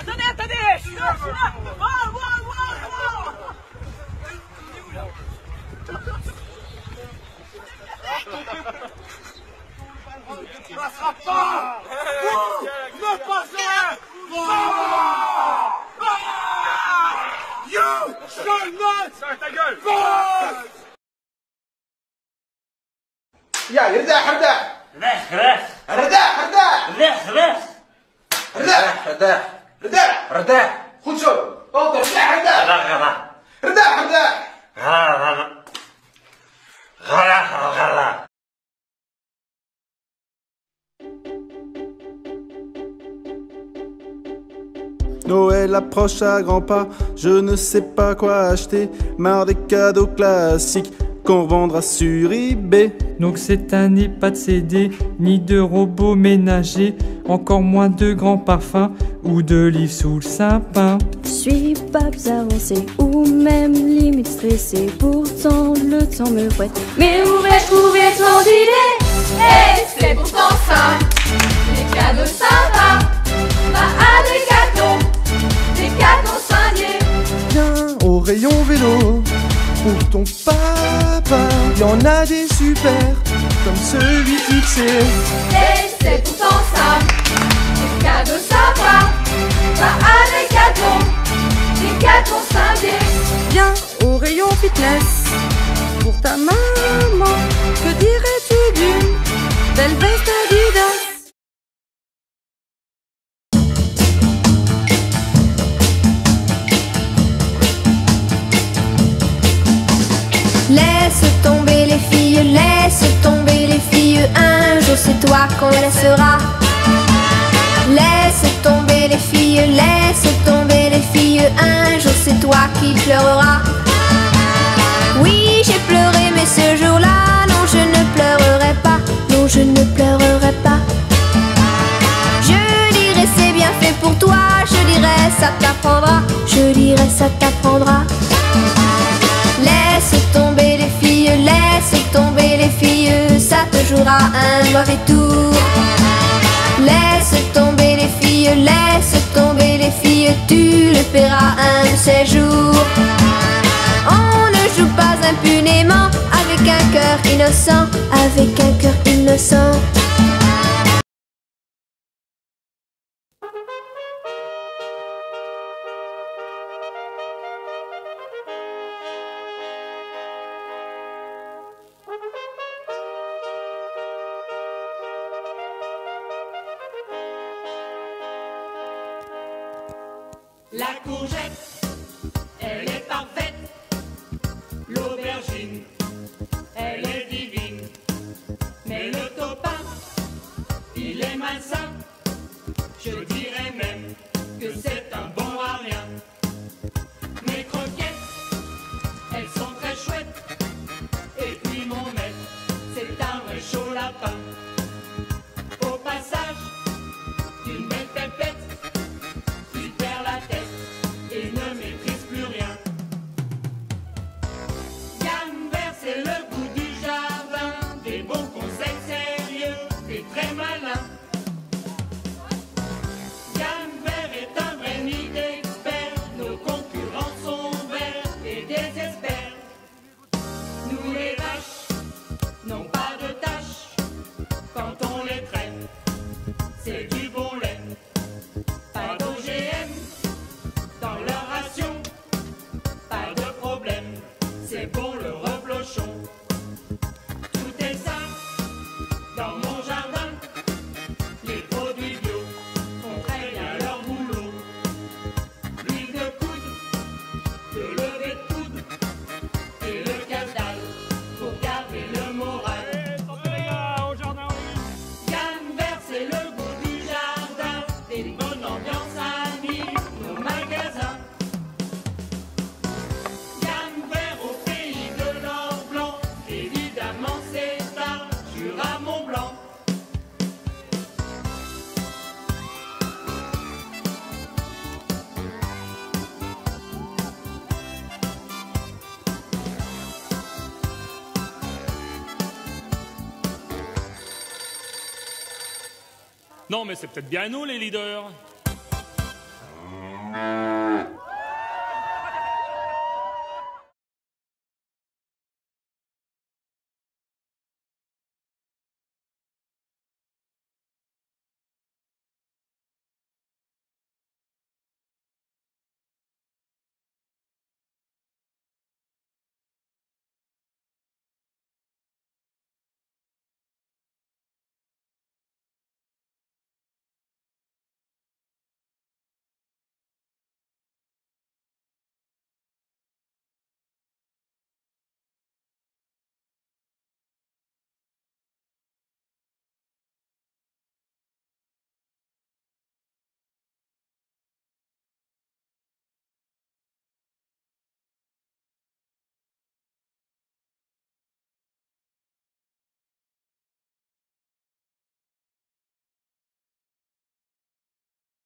Attendez, attendez Je suis là, je suis là Wow, wow, wow, wow passera pas ne pas You shall not ta gueule يا رداح رداح رخ رخ رداح رداح رخ رخ رداح رداح رداح رداح خذ شو تفضل رداح رداح غلا غلا رداح رداح غلا غلا غلا غلا Noël approche à grands pas, je ne sais pas quoi acheter, marre des cadeaux classiques qu'on vendra sur eBay. Donc cette année, pas de CD, ni de robots ménagers, encore moins de grands parfums ou de livres sous le sapin. Je suis pas plus avancé ou même limite stressé. Pourtant le temps me fouette. Mais où vais-je trouver tant d'idées? Et c'est pourtant simple, les cadeaux sympas. Va à Décathlon, Décathlon Saint-Dié. Viens au rayon vélo pour ton papa. Des super comme celui fixé. Et c'est pourtant simple, c'est toi qu'on laissera. Laisse tomber les filles, laisse tomber les filles, un jour c'est toi qui pleureras. Oui, j'ai pleuré, mais ce jour-là, non, je ne pleurerai pas, non, je ne pleurerai pas. Je dirais c'est bien fait pour toi, je dirais ça t'apprendra, je dirais ça t'apprendra. Jouera un mauvais tour. Laisse tomber les filles, laisse tomber les filles, tu le paieras un de ces jours. On ne joue pas impunément avec un cœur innocent, avec un cœur innocent. La courgette, elle est parfaite. L'aubergine, elle est divine. Mais le topin, il est malsain. Je dirais with us. Non, mais c'est peut-être bien nous les leaders.